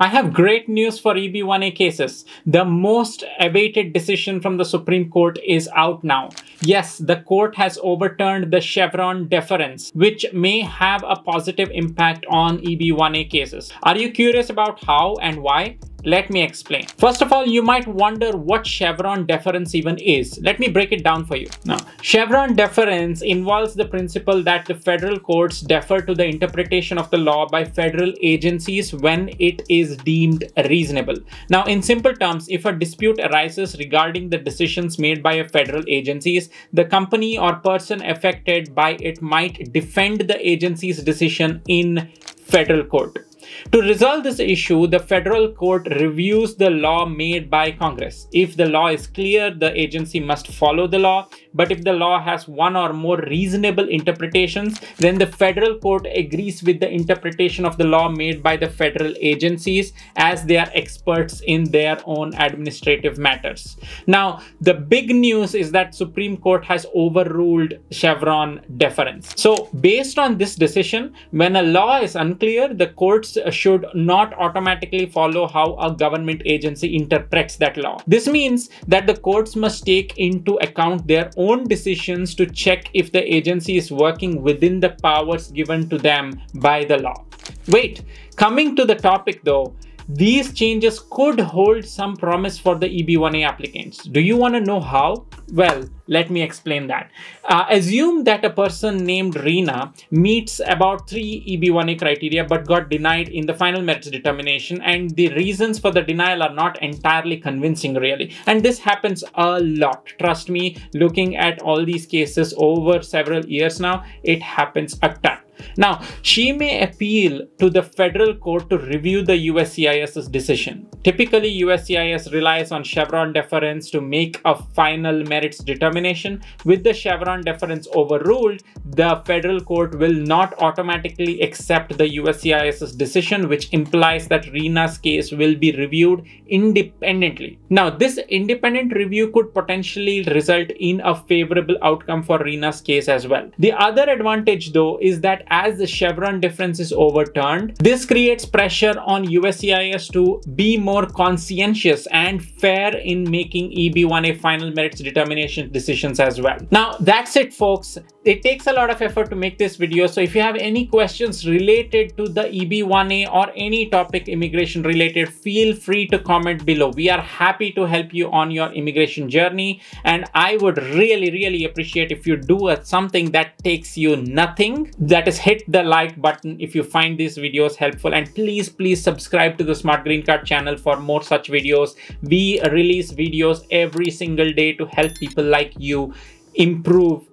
I have great news for EB1A cases. The most awaited decision from the Supreme Court is out now. Yes, the court has overturned the Chevron deference, which may have a positive impact on EB1A cases. Are you curious about how and why? Let me explain. First of all, you might wonder what Chevron deference even is. Let me break it down for you. Now, Chevron deference involves the principle that the federal courts defer to the interpretation of the law by federal agencies when it is deemed reasonable. Now, in simple terms, if a dispute arises regarding the decisions made by a federal agencies, the company or person affected by it might defend the agency's decision in federal court. To resolve this issue, the federal court reviews the law made by Congress. If the law is clear, the agency must follow the law. But if the law has one or more reasonable interpretations, then the federal court agrees with the interpretation of the law made by the federal agencies as they are experts in their own administrative matters. Now, the big news is that Supreme Court has overruled Chevron deference. So based on this decision, when a law is unclear, the courts should not automatically follow how a government agency interprets that law. This means that the courts must take into account their own decisions to check if the agency is working within the powers given to them by the law. Wait, coming to the topic though, these changes could hold some promise for the EB1A applicants. Do you want to know how? Well, let me explain that. Uh, assume that a person named Rina meets about three EB1A criteria but got denied in the final merits determination and the reasons for the denial are not entirely convincing really. And this happens a lot. Trust me, looking at all these cases over several years now, it happens a ton. Now, she may appeal to the federal court to review the USCIS's decision. Typically, USCIS relies on Chevron deference to make a final merits determination. With the Chevron deference overruled, the federal court will not automatically accept the USCIS's decision, which implies that Rina's case will be reviewed independently. Now, this independent review could potentially result in a favorable outcome for Rina's case as well. The other advantage, though, is that as the Chevron deference is overturned, this creates pressure on USCIS to be more conscientious and fair in making EB1A final merits determination decisions as well. Now, that's it, folks. It takes a lot of effort to make this video. So if you have any questions related to the EB1A or any topic immigration related, feel free to comment below. We are happy to help you on your immigration journey. And I would really, really appreciate if you do something that takes you nothing. That is hit the like button if you find these videos helpful. And please, please subscribe to the Smart Green Card channel for more such videos. We release videos every single day to help people like you improve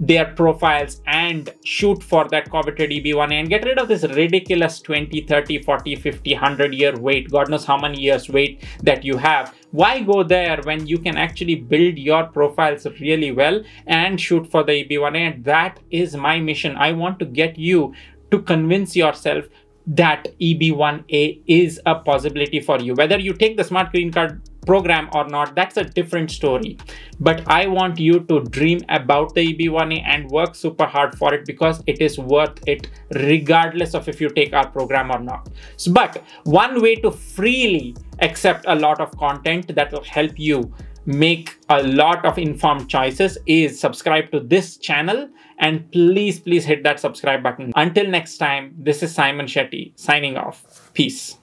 their profiles and shoot for that coveted EB1A and get rid of this ridiculous 20, 30, 40, 50, 100 year wait. God knows how many years wait that you have. Why go there when you can actually build your profiles really well and shoot for the EB1? And that is my mission. I want to get you to convince yourself that EB1A is a possibility for you. Whether you take the smart green card program or not, that's a different story. But I want you to dream about the EB1A and work super hard for it because it is worth it regardless of if you take our program or not. So, but one way to freely accept a lot of content that will help you make a lot of informed choices is subscribe to this channel and please please hit that subscribe button until next time this is Saiman Shetty signing off peace